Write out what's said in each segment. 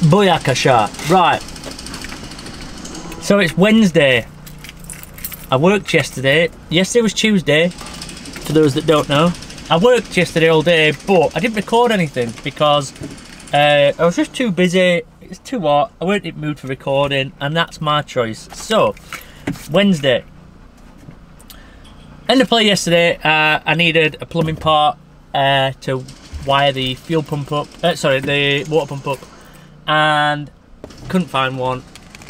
Booyakasha. Right. So it's Wednesday. I worked yesterday. Yesterday was Tuesday, for those that don't know. I worked yesterday all day, but I didn't record anything because uh, I was just too busy. It's too hot. I weren't in the mood for recording, and that's my choice. So, Wednesday. End of play yesterday. Uh, I needed a plumbing part uh, to wire the fuel pump up. Uh, sorry, the water pump up, and couldn't find one.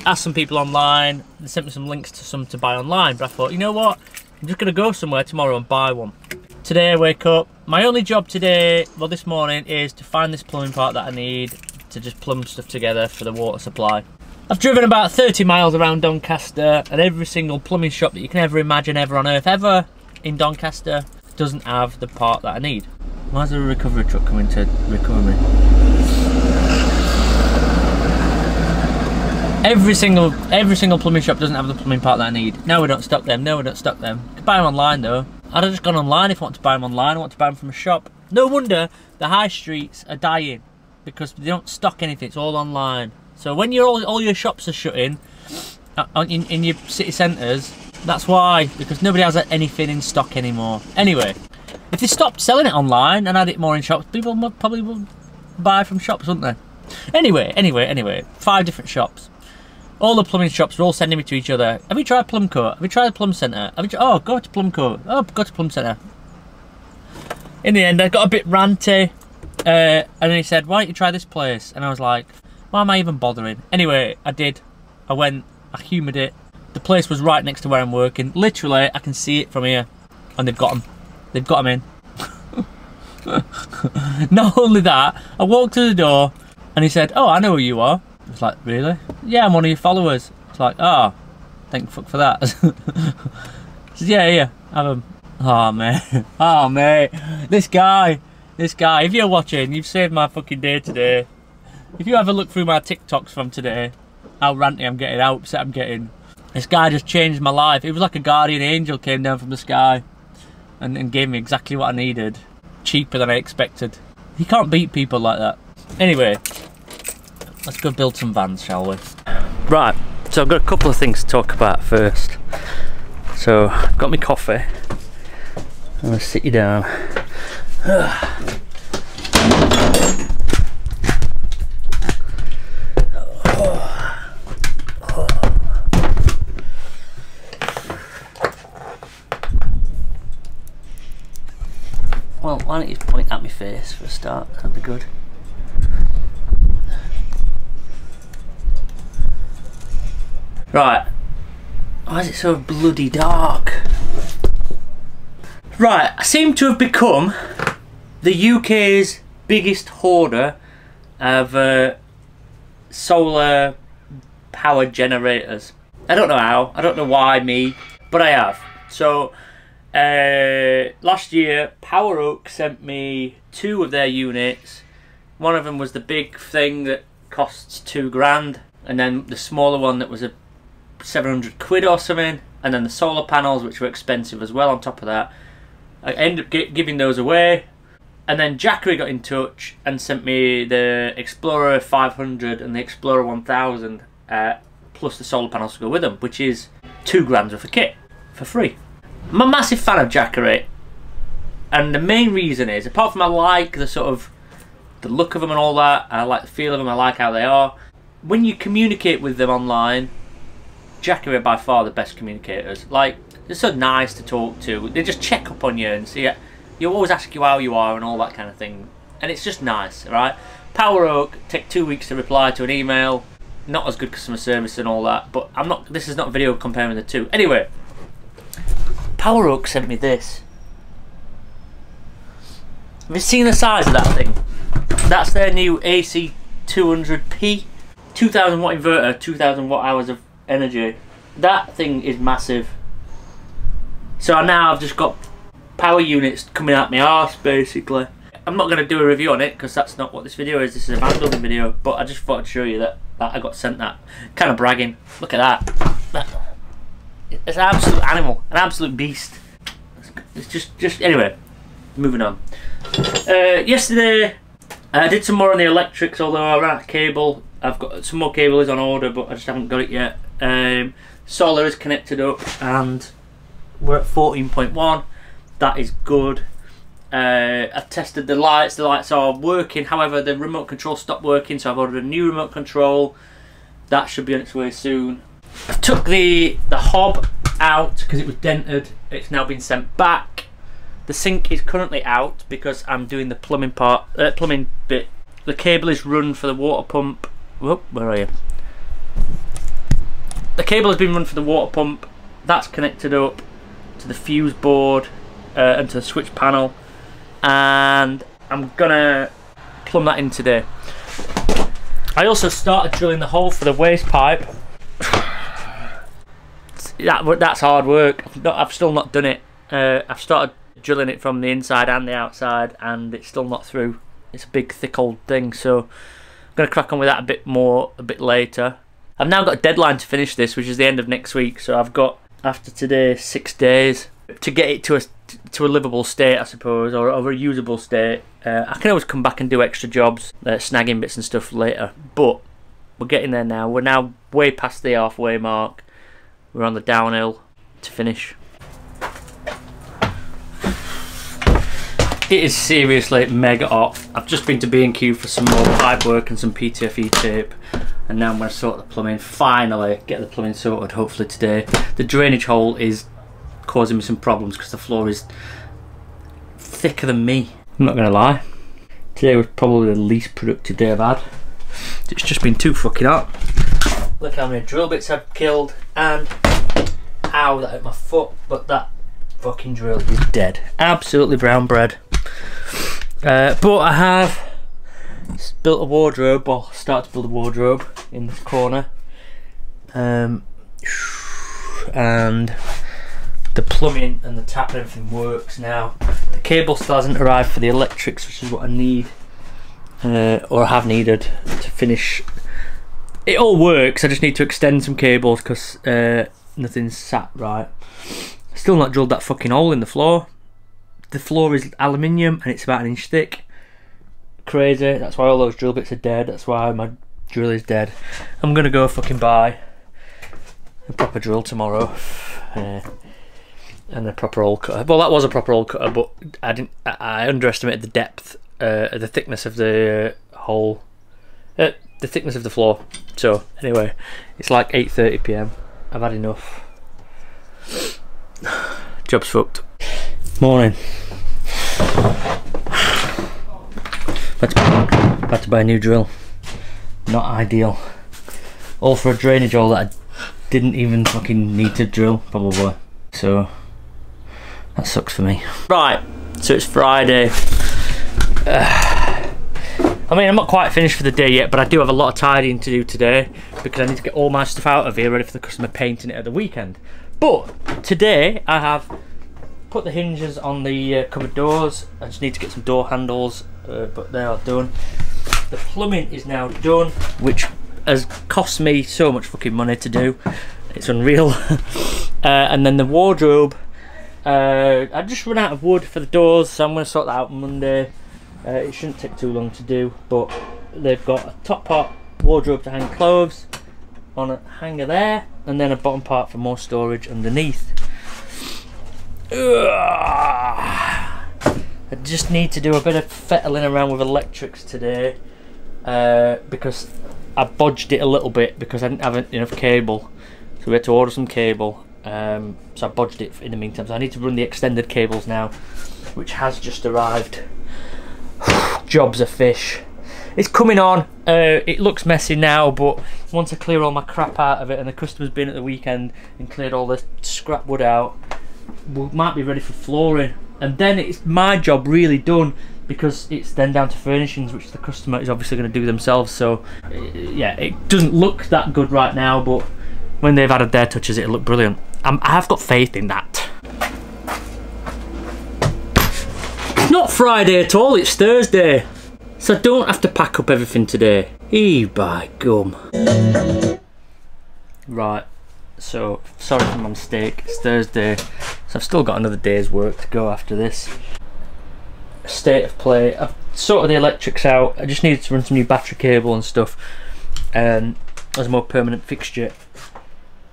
Asked some people online. They sent me some links to some to buy online. But I thought, you know what? I'm just gonna go somewhere tomorrow and buy one. Today I wake up. My only job today, well this morning, is to find this plumbing part that I need to just plumb stuff together for the water supply. I've driven about 30 miles around Doncaster and every single plumbing shop that you can ever imagine ever on earth ever in Doncaster doesn't have the part that I need. Why is there a recovery truck coming to recover me? Every single every single plumbing shop doesn't have the plumbing part that I need. No, we don't stock them. No, we don't stock them. You can buy them online though. I'd have just gone online if I want to buy them online. I want to buy them from a shop. No wonder the high streets are dying because they don't stock anything. It's all online. So when you're all, all your shops are shutting uh, in, in your city centres, that's why because nobody has anything in stock anymore. Anyway, if they stopped selling it online and had it more in shops, people would probably would buy from shops, wouldn't they? Anyway, anyway, anyway, five different shops. All the plumbing shops were all sending me to each other. Have you tried Plumcoat? Have you tried Plumb Center? Have you oh, go to Plumcoat. Oh, go to Plumb Center. In the end, I got a bit ranty. Uh, and then he said, why don't you try this place? And I was like, why am I even bothering? Anyway, I did. I went, I humoured it. The place was right next to where I'm working. Literally, I can see it from here. And they've got them. They've got them in. Not only that, I walked to the door and he said, oh, I know who you are. I was like, really? Yeah, I'm one of your followers. It's like, oh, thank fuck for that. said, yeah, yeah, have them. Oh, mate. Oh, mate. This guy. This guy. If you're watching, you've saved my fucking day today. If you ever look through my TikToks from today, how ranty I'm getting, how upset I'm getting. This guy just changed my life. It was like a guardian angel came down from the sky and, and gave me exactly what I needed. Cheaper than I expected. You can't beat people like that. Anyway, let's go build some vans, shall we? Right, so I've got a couple of things to talk about first. So, I've got my coffee. I'm gonna sit you down. Well, why don't you point at my face for a start? That'd be good. Right. Why is it so bloody dark? Right, I seem to have become the UK's biggest hoarder of uh, solar power generators. I don't know how, I don't know why me, but I have. So, uh, last year, Power Oak sent me two of their units. One of them was the big thing that costs two grand, and then the smaller one that was a 700 quid or something, and then the solar panels, which were expensive as well on top of that. I ended up giving those away, and then Jackery got in touch and sent me the Explorer 500 and the Explorer 1000, uh, plus the solar panels to go with them, which is two worth of kit for free. I'm a massive fan of Jackery, and the main reason is, apart from I like the sort of the look of them and all that, I like the feel of them, I like how they are. When you communicate with them online, Jackery are by far the best communicators. Like, they're so nice to talk to. They just check up on you and see. You always ask you how you are and all that kind of thing, and it's just nice, right? Power Oak take two weeks to reply to an email. Not as good customer service and all that, but I'm not. This is not video comparing the two. Anyway, Power Oak sent me this. Have you seen the size of that thing? That's their new AC 200p, 2000 watt inverter, 2000 watt hours of energy. That thing is massive. So now I've just got power units coming out my arse basically. I'm not going to do a review on it because that's not what this video is. This is a van building video, but I just thought I'd show you that, that I got sent that. Kind of bragging. Look at that. that. It's an absolute animal, an absolute beast. It's just, just anyway. Moving on. Uh, yesterday, I did some more on the electrics, although I ran out of cable. I've got some more cable is on order, but I just haven't got it yet. Um, solar is connected up, and we're at 14.1. That is good. Uh, I've tested the lights. The lights are working. However, the remote control stopped working, so I've ordered a new remote control. That should be on its way soon. I took the the hob out because it was dented. It's now been sent back. The sink is currently out because I'm doing the plumbing part, uh, plumbing bit. The cable is run for the water pump. Whoop, where are you? The cable has been run for the water pump. That's connected up to the fuse board uh, and to the switch panel. And I'm gonna plumb that in today. I also started drilling the hole for the waste pipe. that, that's hard work. I've, not, I've still not done it. Uh, I've started drilling it from the inside and the outside and it's still not through. It's a big thick old thing so I'm to crack on with that a bit more a bit later. I've now got a deadline to finish this which is the end of next week so I've got after today six days to get it to a to a livable state I suppose or, or a usable state. Uh, I can always come back and do extra jobs, uh, snagging bits and stuff later but we're getting there now. We're now way past the halfway mark. We're on the downhill to finish. It is seriously mega hot. I've just been to B&Q for some more pipe work and some PTFE tape and now I'm going to sort the plumbing. Finally get the plumbing sorted hopefully today. The drainage hole is causing me some problems because the floor is thicker than me. I'm not going to lie. Today was probably the least productive day I've had. It's just been too fucking hot. Look how many drill bits I've killed and ow that hit my foot but that fucking drill is dead. Absolutely brown bread. Uh, but I have built a wardrobe, or start to build a wardrobe in this corner. Um, and the plumbing and the tap and everything works now. The cable still hasn't arrived for the electrics, which is what I need, uh, or have needed to finish. It all works, I just need to extend some cables because uh, nothing's sat right. Still not drilled that fucking hole in the floor the floor is aluminium and it's about an inch thick. Crazy. That's why all those drill bits are dead. That's why my drill is dead. I'm gonna go fucking buy a proper drill tomorrow. Uh, and a proper hole cutter. Well, that was a proper hole cutter, but I didn't. I underestimated the depth, uh, the thickness of the uh, hole, uh, the thickness of the floor. So anyway, it's like 8:30 p.m. I've had enough. Job's fucked. Morning. To, about to buy a new drill. Not ideal. All for a drainage hole that I didn't even fucking need to drill, probably. So, that sucks for me. Right, so it's Friday. Uh, I mean, I'm not quite finished for the day yet, but I do have a lot of tidying to do today because I need to get all my stuff out of here ready for the customer painting it at the weekend. But today I have put the hinges on the uh, cupboard doors. I just need to get some door handles, uh, but they are done. The plumbing is now done, which has cost me so much fucking money to do. It's unreal. uh, and then the wardrobe, uh, I just run out of wood for the doors, so I'm going to sort that out Monday. Uh, it shouldn't take too long to do, but they've got a top part wardrobe to hang clothes on a hanger there, and then a bottom part for more storage underneath. I just need to do a bit of fettling around with electrics today uh, because I bodged it a little bit because I didn't have enough cable. So we had to order some cable. Um, so I bodged it in the meantime. So I need to run the extended cables now, which has just arrived. Jobs a fish. It's coming on. Uh, it looks messy now, but once I clear all my crap out of it and the customer's been at the weekend and cleared all the scrap wood out, we might be ready for flooring and then it's my job really done because it's then down to furnishings which the customer is obviously going to do themselves so uh, yeah it doesn't look that good right now but when they've added their touches it'll look brilliant. I'm, I have got faith in that. It's not Friday at all it's Thursday. So I don't have to pack up everything today. E by gum. Right so sorry for my mistake it's Thursday so I've still got another day's work to go after this state of play. I've sorted the electrics out. I just needed to run some new battery cable and stuff, um, as a more permanent fixture.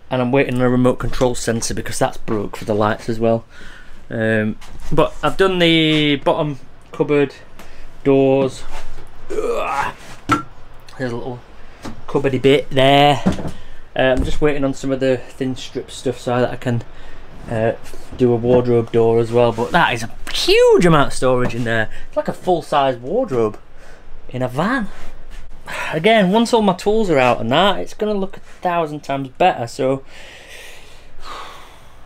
And I'm waiting on a remote control sensor because that's broke for the lights as well. Um, but I've done the bottom cupboard doors. Ugh. There's a little cupboardy bit there. Uh, I'm just waiting on some of the thin strip stuff so that I can uh, do a wardrobe door as well. But that is a huge amount of storage in there. It's like a full-size wardrobe in a van. Again, once all my tools are out and that, it's going to look a thousand times better. So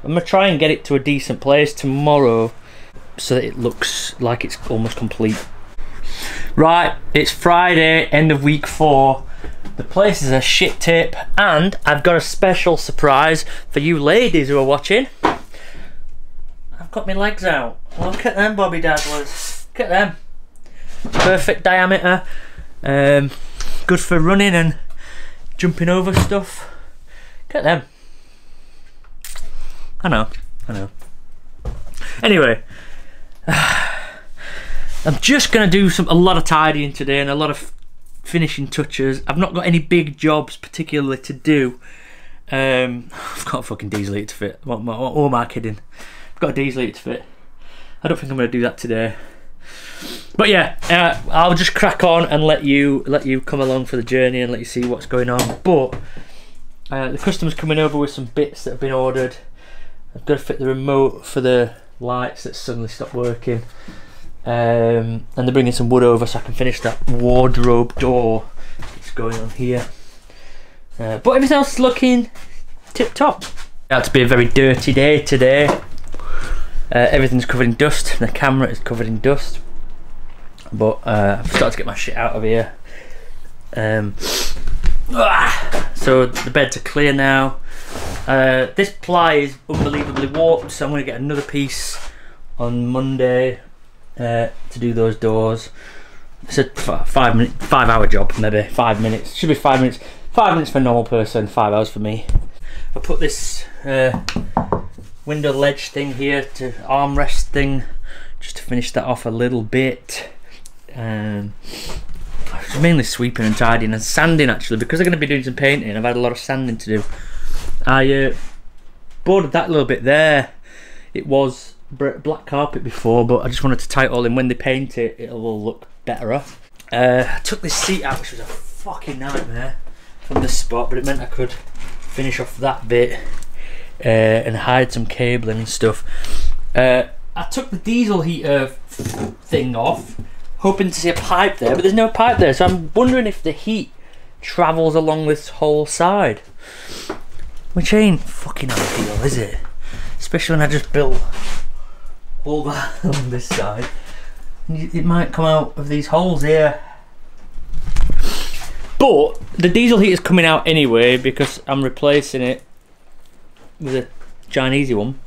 I'm going to try and get it to a decent place tomorrow so that it looks like it's almost complete. Right, it's Friday, end of week four. The place is a shit tip, and I've got a special surprise for you ladies who are watching. I've got my legs out. Look at them, Bobby Dazzlers. Look at them. Perfect diameter. Um, good for running and jumping over stuff. Look at them. I know, I know. Anyway, I'm just gonna do some a lot of tidying today and a lot of finishing touches. I've not got any big jobs particularly to do. Um, I've got a fucking diesel heater to fit. What, what, what, am I kidding? I've got a diesel heater to fit. I don't think I'm going to do that today. But yeah, uh, I'll just crack on and let you let you come along for the journey and let you see what's going on. But uh, the customer's coming over with some bits that have been ordered. I've got to fit the remote for the lights that suddenly stopped working. Um, and they're bringing some wood over so I can finish that wardrobe door that's going on here. Uh, but everything else looking tip top. Had to be a very dirty day today. Uh, everything's covered in dust. The camera is covered in dust. But uh, I've started to get my shit out of here. Um, ah, so the beds are clear now. Uh, this ply is unbelievably warped, so I'm going to get another piece on Monday uh, to do those doors. It's a five minute, five hour job, maybe five minutes. Should be five minutes. Five minutes for a normal person, five hours for me. I put this uh, window ledge thing here to armrest thing, just to finish that off a little bit. Um, mainly sweeping and tidying and sanding actually because I'm going to be doing some painting. I've had a lot of sanding to do. I uh, bordered that little bit there. It was black carpet before, but I just wanted to tie it all in. When they paint it, it'll all look better. Uh, I took this seat out, which was a fucking nightmare from this spot, but it meant I could finish off that bit uh, and hide some cabling and stuff. Uh, I took the diesel heater thing off, hoping to see a pipe there, but there's no pipe there, so I'm wondering if the heat travels along this whole side. Which ain't fucking ideal, is it? Especially when I just built all that on this side. It might come out of these holes here. But the diesel heat is coming out anyway because I'm replacing it with a Chinese one.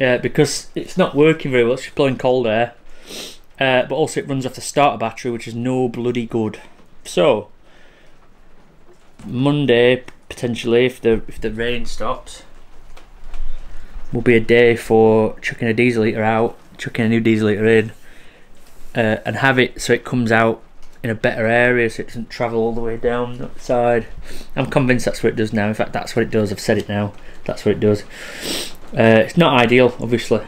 Uh, because it's not working very well, it's just blowing cold air. Uh, but also it runs off the starter battery, which is no bloody good. So Monday potentially, if the if the rain stops, will be a day for chucking a diesel heater out, chucking a new diesel heater in, uh, and have it so it comes out in a better area so it doesn't travel all the way down the side. I'm convinced that's what it does now. In fact, that's what it does. I've said it now. That's what it does. Uh, it's not ideal, obviously,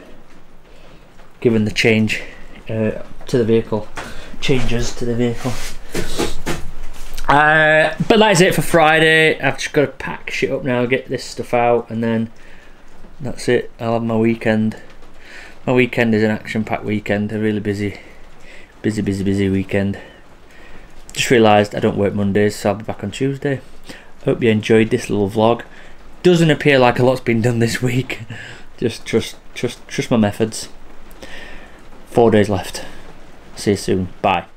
given the change uh, to the vehicle, changes to the vehicle. Uh, but that's it for Friday. I've just got to pack shit up now, get this stuff out, and then that's it. I'll have my weekend. My weekend is an action-packed weekend. A really busy, busy, busy, busy weekend. Just realised I don't work Mondays, so I'll be back on Tuesday. Hope you enjoyed this little vlog. Doesn't appear like a lot's been done this week. Just trust, trust, trust my methods. Four days left. See you soon. Bye.